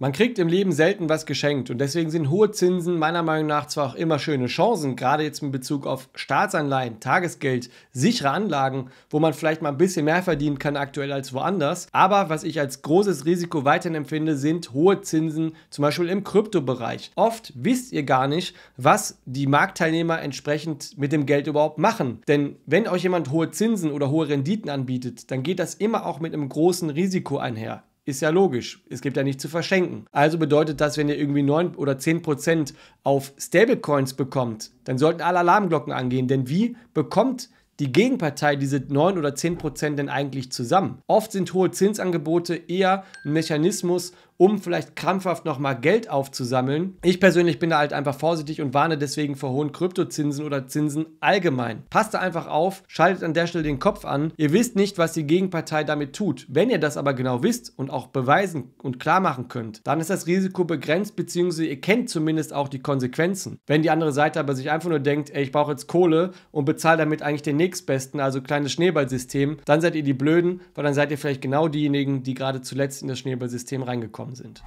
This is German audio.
Man kriegt im Leben selten was geschenkt und deswegen sind hohe Zinsen meiner Meinung nach zwar auch immer schöne Chancen, gerade jetzt in Bezug auf Staatsanleihen, Tagesgeld, sichere Anlagen, wo man vielleicht mal ein bisschen mehr verdienen kann aktuell als woanders. Aber was ich als großes Risiko weiterhin empfinde, sind hohe Zinsen, zum Beispiel im Kryptobereich. Oft wisst ihr gar nicht, was die Marktteilnehmer entsprechend mit dem Geld überhaupt machen. Denn wenn euch jemand hohe Zinsen oder hohe Renditen anbietet, dann geht das immer auch mit einem großen Risiko einher. Ist ja logisch. Es gibt ja nichts zu verschenken. Also bedeutet das, wenn ihr irgendwie 9 oder 10 Prozent auf Stablecoins bekommt, dann sollten alle Alarmglocken angehen. Denn wie bekommt die Gegenpartei diese 9 oder 10 Prozent denn eigentlich zusammen? Oft sind hohe Zinsangebote eher ein Mechanismus, um vielleicht krampfhaft nochmal Geld aufzusammeln. Ich persönlich bin da halt einfach vorsichtig und warne deswegen vor hohen Kryptozinsen oder Zinsen allgemein. Passt da einfach auf, schaltet an der Stelle den Kopf an. Ihr wisst nicht, was die Gegenpartei damit tut. Wenn ihr das aber genau wisst und auch beweisen und klar machen könnt, dann ist das Risiko begrenzt, beziehungsweise ihr kennt zumindest auch die Konsequenzen. Wenn die andere Seite aber sich einfach nur denkt, ey, ich brauche jetzt Kohle und bezahle damit eigentlich den nächstbesten, also kleines Schneeballsystem, dann seid ihr die Blöden, weil dann seid ihr vielleicht genau diejenigen, die gerade zuletzt in das Schneeballsystem reingekommen gekommen sind.